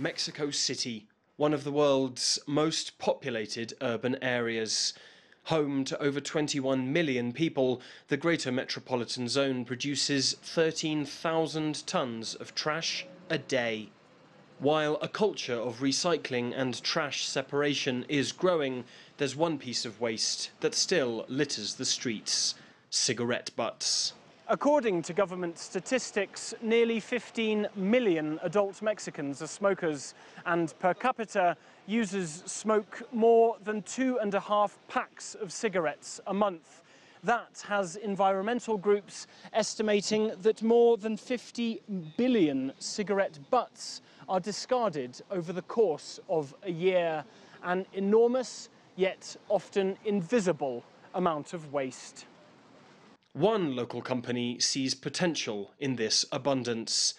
Mexico City, one of the world's most populated urban areas. Home to over 21 million people, the Greater Metropolitan Zone produces 13,000 tonnes of trash a day. While a culture of recycling and trash separation is growing, there's one piece of waste that still litters the streets cigarette butts. According to government statistics, nearly 15 million adult Mexicans are smokers, and per capita, users smoke more than two and a half packs of cigarettes a month. That has environmental groups estimating that more than 50 billion cigarette butts are discarded over the course of a year, an enormous yet often invisible amount of waste. One local company sees potential in this abundance.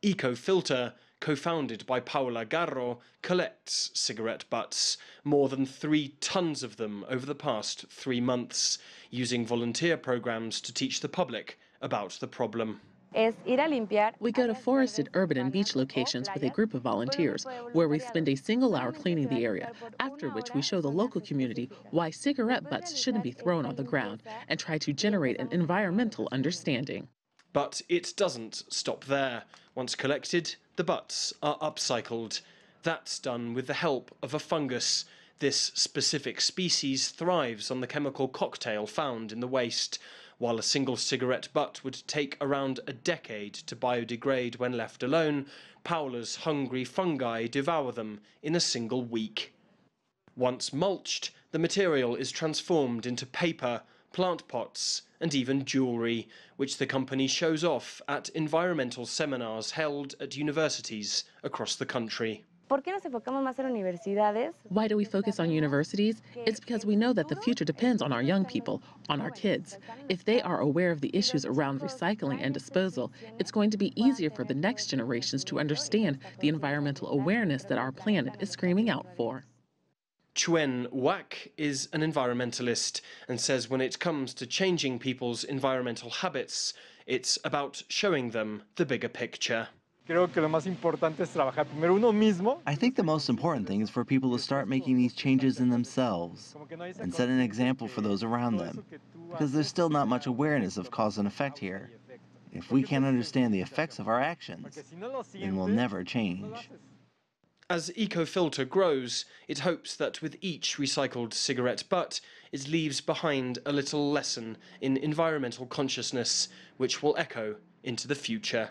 EcoFilter, co-founded by Paola Garro, collects cigarette butts, more than three tons of them over the past three months, using volunteer programs to teach the public about the problem. We go to forested, urban, and beach locations with a group of volunteers where we spend a single hour cleaning the area, after which we show the local community why cigarette butts shouldn't be thrown on the ground and try to generate an environmental understanding. But it doesn't stop there. Once collected, the butts are upcycled. That's done with the help of a fungus. This specific species thrives on the chemical cocktail found in the waste. While a single cigarette butt would take around a decade to biodegrade when left alone, Paola's hungry fungi devour them in a single week. Once mulched, the material is transformed into paper, plant pots, and even jewellery, which the company shows off at environmental seminars held at universities across the country. Why do we focus on universities? It's because we know that the future depends on our young people, on our kids. If they are aware of the issues around recycling and disposal, it's going to be easier for the next generations to understand the environmental awareness that our planet is screaming out for. Chuen Uac is an environmentalist and says when it comes to changing people's environmental habits, it's about showing them the bigger picture. I think the most important thing is for people to start making these changes in themselves and set an example for those around them, because there's still not much awareness of cause and effect here. If we can't understand the effects of our actions, then we'll never change. As EcoFilter grows, it hopes that with each recycled cigarette butt, it leaves behind a little lesson in environmental consciousness, which will echo into the future.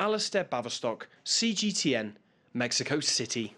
Alasdair Baverstock, CGTN, Mexico City.